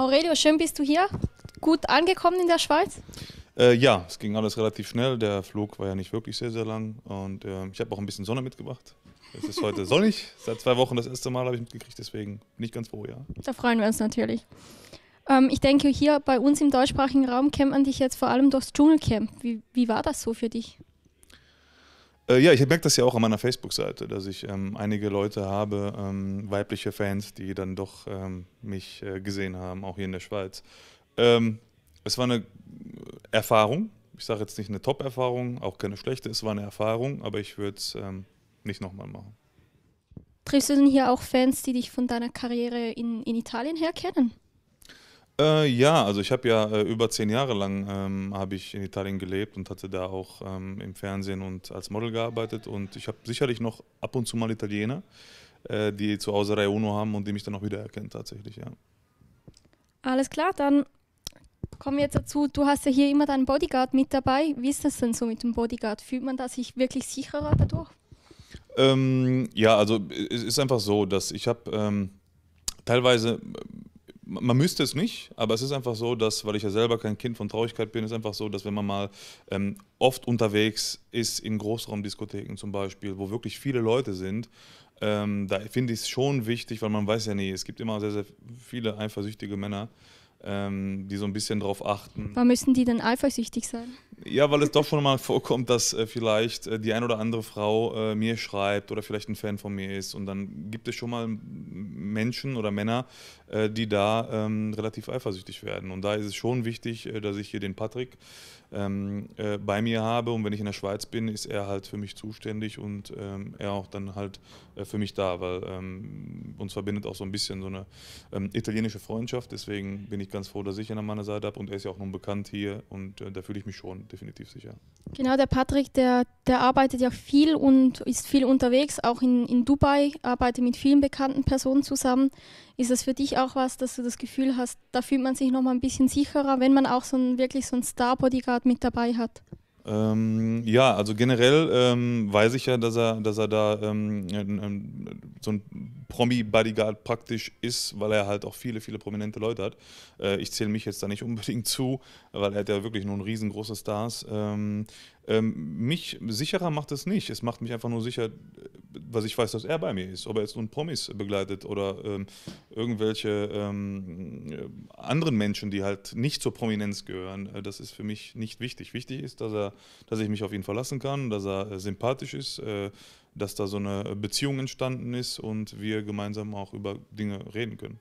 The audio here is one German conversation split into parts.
Aurelio, schön bist du hier. Gut angekommen in der Schweiz? Äh, ja, es ging alles relativ schnell. Der Flug war ja nicht wirklich sehr, sehr lang. Und äh, ich habe auch ein bisschen Sonne mitgebracht. Es ist heute sonnig. Seit zwei Wochen das erste Mal habe ich mitgekriegt, deswegen nicht ganz froh, ja. Da freuen wir uns natürlich. Ähm, ich denke, hier bei uns im deutschsprachigen Raum kennt man dich jetzt vor allem durchs Dschungelcamp. Wie, wie war das so für dich? Äh, ja, ich merke das ja auch an meiner Facebook-Seite, dass ich ähm, einige Leute habe, ähm, weibliche Fans, die dann doch ähm, mich äh, gesehen haben, auch hier in der Schweiz. Ähm, es war eine Erfahrung. Ich sage jetzt nicht eine Top-Erfahrung, auch keine schlechte, es war eine Erfahrung, aber ich würde es ähm, nicht nochmal machen. Triffst du denn hier auch Fans, die dich von deiner Karriere in, in Italien her kennen? Äh, ja, also ich habe ja äh, über zehn Jahre lang ähm, habe ich in Italien gelebt und hatte da auch ähm, im Fernsehen und als Model gearbeitet und ich habe sicherlich noch ab und zu mal Italiener, äh, die zu Hause Rai Uno haben und die mich dann auch wieder erkennen tatsächlich, ja. Alles klar, dann kommen wir jetzt dazu. Du hast ja hier immer deinen Bodyguard mit dabei. Wie ist das denn so mit dem Bodyguard? Fühlt man da sich wirklich sicherer dadurch? Ähm, ja, also es ist einfach so, dass ich habe ähm, teilweise man müsste es nicht, aber es ist einfach so, dass, weil ich ja selber kein Kind von Traurigkeit bin, ist einfach so, dass wenn man mal ähm, oft unterwegs ist in Großraumdiskotheken zum Beispiel, wo wirklich viele Leute sind, ähm, da finde ich es schon wichtig, weil man weiß ja nie, es gibt immer sehr, sehr viele eifersüchtige Männer, ähm, die so ein bisschen darauf achten. Warum müssen die denn eifersüchtig sein? Ja, weil es doch schon mal vorkommt, dass äh, vielleicht äh, die ein oder andere Frau äh, mir schreibt oder vielleicht ein Fan von mir ist. Und dann gibt es schon mal Menschen oder Männer, äh, die da ähm, relativ eifersüchtig werden. Und da ist es schon wichtig, äh, dass ich hier den Patrick ähm, äh, bei mir habe. Und wenn ich in der Schweiz bin, ist er halt für mich zuständig und ähm, er auch dann halt für mich da, weil ähm, uns verbindet auch so ein bisschen so eine ähm, italienische Freundschaft. Deswegen bin ich ganz froh, dass ich ihn an meiner Seite habe und er ist ja auch nun bekannt hier und da fühle ich mich schon definitiv sicher. Genau, der Patrick, der, der arbeitet ja viel und ist viel unterwegs, auch in, in Dubai, arbeitet mit vielen bekannten Personen zusammen. Ist das für dich auch was, dass du das Gefühl hast, da fühlt man sich noch mal ein bisschen sicherer, wenn man auch so ein, wirklich so einen Star-Bodyguard mit dabei hat? Ähm, ja, also generell ähm, weiß ich ja, dass er, dass er da ähm, so ein Promi-Bodyguard praktisch ist, weil er halt auch viele, viele prominente Leute hat. Äh, ich zähle mich jetzt da nicht unbedingt zu, weil er hat ja wirklich nur ein riesengroße Stars. Ähm, mich sicherer macht es nicht. Es macht mich einfach nur sicher, was ich weiß, dass er bei mir ist. Ob er jetzt nun Promis begleitet oder ähm, irgendwelche ähm, anderen Menschen, die halt nicht zur Prominenz gehören, äh, das ist für mich nicht wichtig. Wichtig ist, dass, er, dass ich mich auf ihn verlassen kann, dass er äh, sympathisch ist, äh, dass da so eine Beziehung entstanden ist und wir gemeinsam auch über Dinge reden können.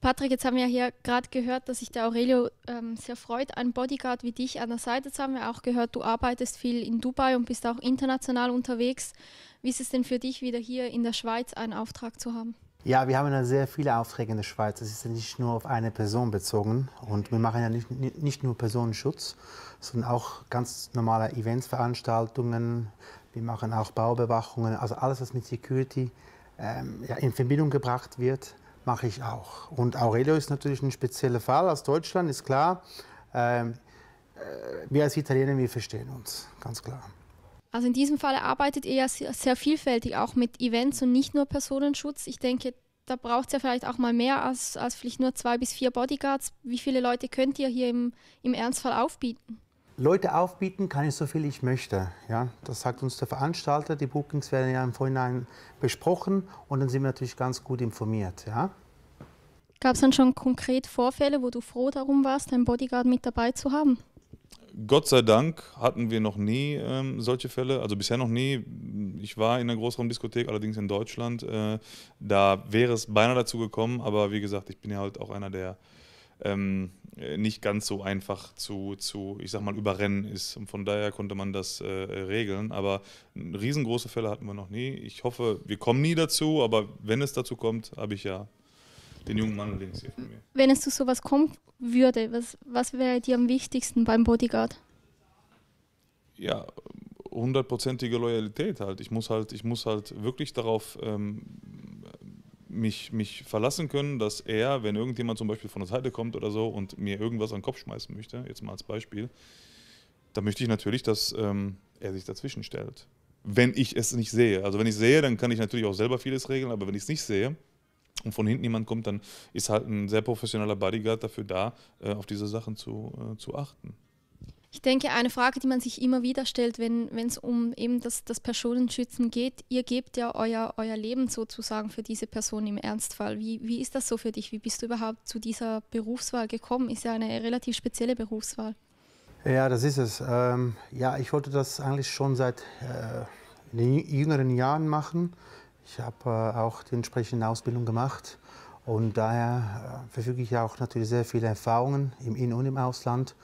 Patrick, jetzt haben wir hier gerade gehört, dass sich der Aurelio ähm, sehr freut, einen Bodyguard wie dich an der Seite zu haben. Wir auch gehört, du arbeitest viel in Dubai und bist auch international unterwegs. Wie ist es denn für dich, wieder hier in der Schweiz einen Auftrag zu haben? Ja, wir haben ja sehr viele Aufträge in der Schweiz. Es ist ja nicht nur auf eine Person bezogen. Und wir machen ja nicht, nicht nur Personenschutz, sondern auch ganz normale Eventsveranstaltungen. Wir machen auch Baubewachungen. Also alles, was mit Security ähm, ja, in Verbindung gebracht wird mache ich auch. Und Aurelio ist natürlich ein spezieller Fall aus Deutschland, ist klar. Ähm, äh, wir als Italiener, wir verstehen uns, ganz klar. Also in diesem Fall arbeitet ihr ja sehr, vielfältig, auch mit Events und nicht nur Personenschutz. Ich denke, da braucht es ja vielleicht auch mal mehr als, als vielleicht nur zwei bis vier Bodyguards. Wie viele Leute könnt ihr hier im, im Ernstfall aufbieten? Leute aufbieten kann ich so viel ich möchte. Ja, das sagt uns der Veranstalter. Die Bookings werden ja im Vorhinein besprochen und dann sind wir natürlich ganz gut informiert. Ja. Gab es dann schon konkret Vorfälle, wo du froh darum warst, deinen Bodyguard mit dabei zu haben? Gott sei Dank hatten wir noch nie ähm, solche Fälle, also bisher noch nie. Ich war in einer Großraumdiskothek, allerdings in Deutschland. Äh, da wäre es beinahe dazu gekommen, aber wie gesagt, ich bin ja halt auch einer, der ähm, nicht ganz so einfach zu, zu, ich sag mal, überrennen ist. Und von daher konnte man das äh, regeln. Aber riesengroße Fälle hatten wir noch nie. Ich hoffe, wir kommen nie dazu, aber wenn es dazu kommt, habe ich ja den jungen Mann links hier von mir. Wenn es zu sowas kommen würde, was, was wäre dir am wichtigsten beim Bodyguard? Ja, hundertprozentige Loyalität halt. Ich muss halt, ich muss halt wirklich darauf ähm, mich, mich verlassen können, dass er, wenn irgendjemand zum Beispiel von der Seite kommt oder so und mir irgendwas an den Kopf schmeißen möchte, jetzt mal als Beispiel, dann möchte ich natürlich, dass ähm, er sich dazwischen stellt. Wenn ich es nicht sehe. Also wenn ich sehe, dann kann ich natürlich auch selber vieles regeln, aber wenn ich es nicht sehe, und von hinten jemand kommt, dann ist halt ein sehr professioneller Bodyguard dafür da, äh, auf diese Sachen zu, äh, zu achten. Ich denke, eine Frage, die man sich immer wieder stellt, wenn es um eben das, das Personenschützen geht, ihr gebt ja euer, euer Leben sozusagen für diese Person im Ernstfall. Wie, wie ist das so für dich? Wie bist du überhaupt zu dieser Berufswahl gekommen? Ist ja eine relativ spezielle Berufswahl. Ja, das ist es. Ähm, ja, ich wollte das eigentlich schon seit äh, den jüngeren Jahren machen. Ich habe äh, auch die entsprechende Ausbildung gemacht und daher äh, verfüge ich auch natürlich sehr viele Erfahrungen im In- und im Ausland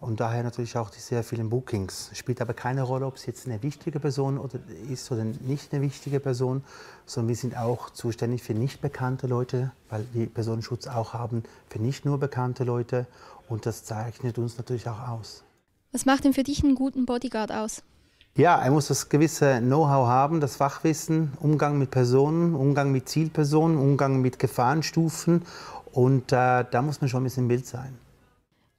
und daher natürlich auch die sehr vielen Bookings. Spielt aber keine Rolle, ob es jetzt eine wichtige Person oder ist oder nicht eine wichtige Person, sondern wir sind auch zuständig für nicht bekannte Leute, weil wir Personenschutz auch haben für nicht nur bekannte Leute und das zeichnet uns natürlich auch aus. Was macht denn für dich einen guten Bodyguard aus? Ja, er muss das gewisse Know-how haben, das Fachwissen, Umgang mit Personen, Umgang mit Zielpersonen, Umgang mit Gefahrenstufen und äh, da muss man schon ein bisschen im Bild sein.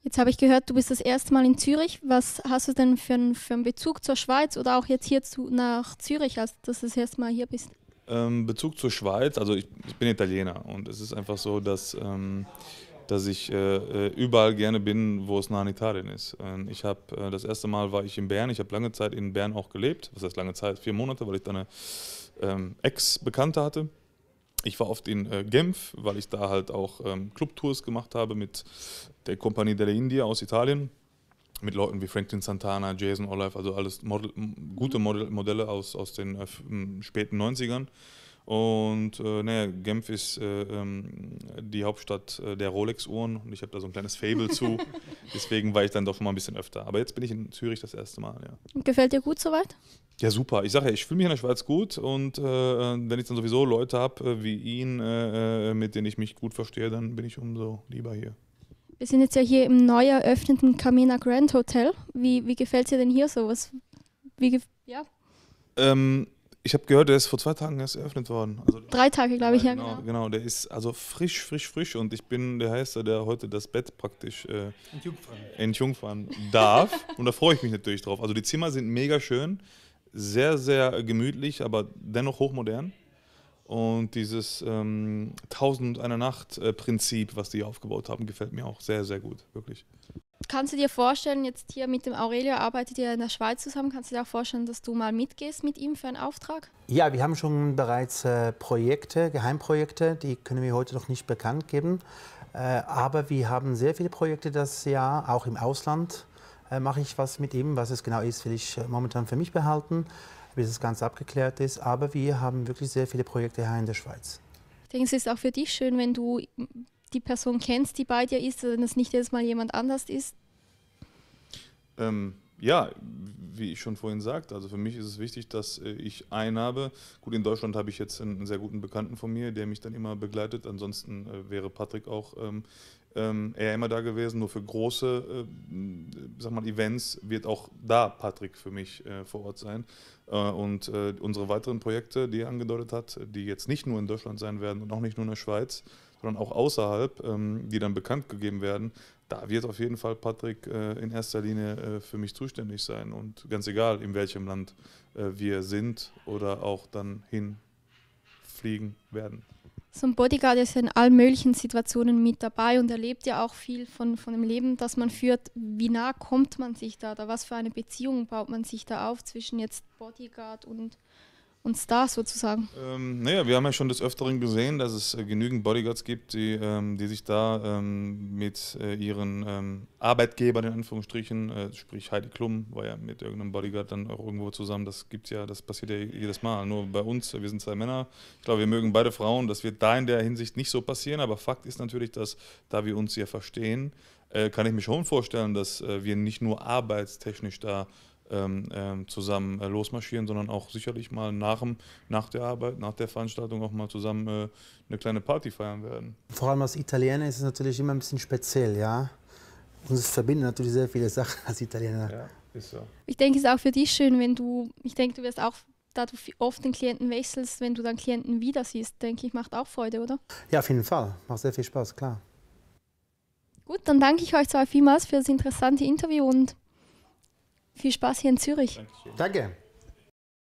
Jetzt habe ich gehört, du bist das erste Mal in Zürich. Was hast du denn für einen, für einen Bezug zur Schweiz oder auch jetzt hier zu, nach Zürich, als dass du das erste Mal hier bist? Ähm, Bezug zur Schweiz, also ich, ich, bin Italiener und es ist einfach so, dass, ähm, dass ich äh, äh überall gerne bin, wo es nah an Italien ist. Ähm, ich habe äh, das erste Mal war ich in Bern, ich habe lange Zeit in Bern auch gelebt, was heißt lange Zeit, vier Monate, weil ich da eine ähm, Ex-Bekannte hatte ich war oft in äh, Genf, weil ich da halt auch ähm, Clubtours gemacht habe mit der Compagnie delle India aus Italien, mit Leuten wie Franklin Santana, Jason Olive, also alles Model, gute Model, Modelle aus, aus den äh, späten 90ern. Und äh, naja, Genf ist äh, ähm, die Hauptstadt äh, der Rolex-Uhren und ich habe da so ein kleines Fable zu. Deswegen war ich dann doch schon mal ein bisschen öfter. Aber jetzt bin ich in Zürich das erste Mal. Ja. Gefällt dir gut soweit? Ja, super. Ich sage ja, ich fühle mich in der Schweiz gut und äh, wenn ich dann sowieso Leute habe äh, wie ihn, äh, mit denen ich mich gut verstehe, dann bin ich umso lieber hier. Wir sind jetzt ja hier im neu eröffneten Camina Grand Hotel. Wie, wie gefällt dir denn hier so? Was, wie, ja. Ähm, ich habe gehört, der ist vor zwei Tagen erst eröffnet worden. Also Drei Tage, glaube ich, ja. Genau, genau, genau. Der ist also frisch, frisch, frisch und ich bin der Heiße, der heute das Bett praktisch äh, entjungfern darf. und da freue ich mich natürlich drauf. Also die Zimmer sind mega schön sehr, sehr gemütlich, aber dennoch hochmodern. Und dieses ähm, Tausend und eine Nacht-Prinzip, was die aufgebaut haben, gefällt mir auch sehr, sehr gut, wirklich. Kannst du dir vorstellen, jetzt hier mit dem Aurelio arbeitet ihr in der Schweiz zusammen, kannst du dir auch vorstellen, dass du mal mitgehst mit ihm für einen Auftrag? Ja, wir haben schon bereits äh, Projekte, Geheimprojekte, die können wir heute noch nicht bekannt geben. Äh, aber wir haben sehr viele Projekte das Jahr, auch im Ausland äh, mache ich was mit ihm. Was es genau ist, will ich äh, momentan für mich behalten, bis es ganz abgeklärt ist. Aber wir haben wirklich sehr viele Projekte hier in der Schweiz. Ich denke, es ist auch für dich schön, wenn du die Person kennst, die bei dir ist, wenn es nicht jedes Mal jemand anders ist. Ähm, ja, wie ich schon vorhin sagte, also für mich ist es wichtig, dass äh, ich einen habe. Gut, in Deutschland habe ich jetzt einen sehr guten Bekannten von mir, der mich dann immer begleitet. Ansonsten wäre Patrick auch ähm, ähm, er immer da gewesen. Nur für große äh, sag mal, Events wird auch da Patrick für mich äh, vor Ort sein. Äh, und äh, unsere weiteren Projekte, die er angedeutet hat, die jetzt nicht nur in Deutschland sein werden und auch nicht nur in der Schweiz, sondern auch außerhalb, ähm, die dann bekannt gegeben werden, da wird auf jeden Fall Patrick äh, in erster Linie äh, für mich zuständig sein. Und ganz egal, in welchem Land wir sind oder auch dann hinfliegen werden so ein Bodyguard ist in allen möglichen Situationen mit dabei und erlebt ja auch viel von, von dem Leben, das man führt. Wie nah kommt man sich da? Oder was für eine Beziehung baut man sich da auf zwischen jetzt Bodyguard und und Stars sozusagen? Ähm, naja, wir haben ja schon des Öfteren gesehen, dass es äh, genügend Bodyguards gibt, die, ähm, die sich da ähm, mit äh, ihren ähm, Arbeitgebern in Anführungsstrichen, äh, sprich Heidi Klum war ja mit irgendeinem Bodyguard dann auch irgendwo zusammen. Das gibt ja, das passiert ja jedes Mal. Nur bei uns, wir sind zwei Männer. Ich glaube, wir mögen beide Frauen. Das wird da in der Hinsicht nicht so passieren. Aber Fakt ist natürlich, dass da wir uns ja verstehen, äh, kann ich mir schon vorstellen, dass äh, wir nicht nur arbeitstechnisch da ähm, ähm, zusammen äh, losmarschieren, sondern auch sicherlich mal nach, nach der Arbeit, nach der Veranstaltung auch mal zusammen äh, eine kleine Party feiern werden. Vor allem als Italiener ist es natürlich immer ein bisschen speziell, ja. Uns verbinden natürlich sehr viele Sachen als Italiener. Ja, ist so. Ich denke, es ist auch für dich schön, wenn du, ich denke, du wirst auch da du oft den Klienten wechselst, wenn du dann Klienten wieder siehst, denke ich, macht auch Freude, oder? Ja, auf jeden Fall. Macht sehr viel Spaß, klar. Gut, dann danke ich euch zwei vielmals für das interessante Interview und viel Spaß hier in Zürich. Danke.